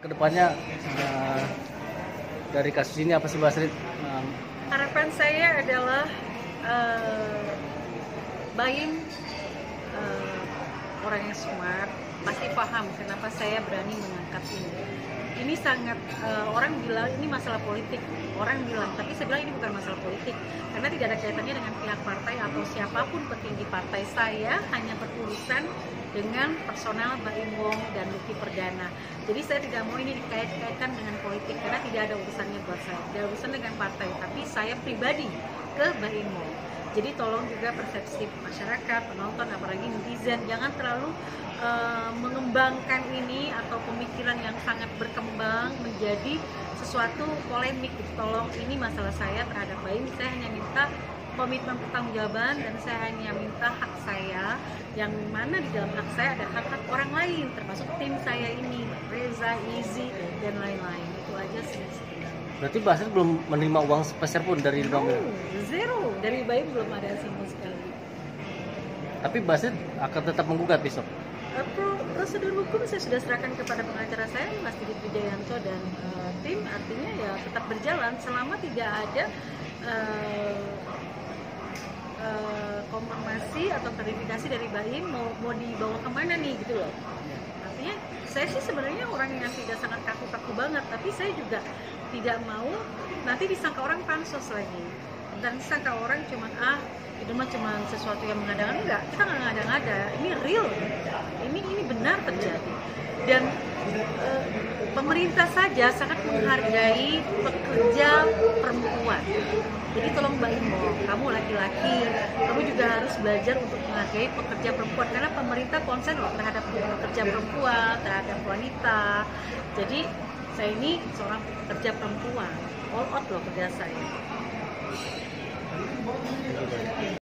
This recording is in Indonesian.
Ke depannya uh, dari kasus ini apa sih Mbak Sri? Um, Harapan saya adalah uh, Baim uh, orang yang smart pasti paham kenapa saya berani mengangkat ini. Ini sangat uh, orang bilang ini masalah politik, orang bilang, tapi saya bilang ini bukan masalah politik karena tidak ada kaitannya dengan pihak partai atau siapa pun petinggi partai saya hanya berurusan dengan personal Mbak Wong Perdana. Jadi saya tidak mau ini dikait-kaitkan dengan politik karena tidak ada urusannya buat saya. Tidak ada urusan dengan partai, tapi saya pribadi ke Wong. Jadi tolong juga persepsi masyarakat, penonton, apalagi netizen, jangan terlalu uh, mengembangkan ini atau pemikiran yang sangat berkembang menjadi sesuatu polemik. Tolong ini masalah saya terhadap Baim, saya hanya minta komitmen pertanggungjawaban dan saya hanya minta hak saya yang mana di dalam hak saya ada hak-hak orang lain termasuk tim saya ini Reza, Izzy dan lain-lain. Itu aja sih. Berarti Basir belum menerima uang sepeser pun dari no, zero. Dari bayi belum ada sama sekali. Tapi Basir akan tetap menggugat besok. prosedur hukum saya sudah serahkan kepada pengacara saya Mas Didi Wijayanto dan uh, tim. Artinya ya tetap berjalan selama tidak ada uh, konfirmasi atau verifikasi dari Baim mau mau dibawa ke mana nih gitu loh. Artinya saya sih sebenarnya orang yang tidak sangat kaku-kaku banget tapi saya juga tidak mau nanti disangka orang pansos lagi. Dan disangka orang cuman ah itu mah cuma sesuatu yang mengadakan enggak kita nggak ngada-ngada. Ini real. Ini ini benar terjadi. Dan e, pemerintah saja sangat menghargai pekerja jadi tolong Mbak Imo, kamu laki-laki, kamu juga harus belajar untuk menghargai pekerja perempuan karena pemerintah konsen loh terhadap pekerja perempuan, terhadap wanita. Jadi saya ini seorang pekerja perempuan, all out loh kerja saya.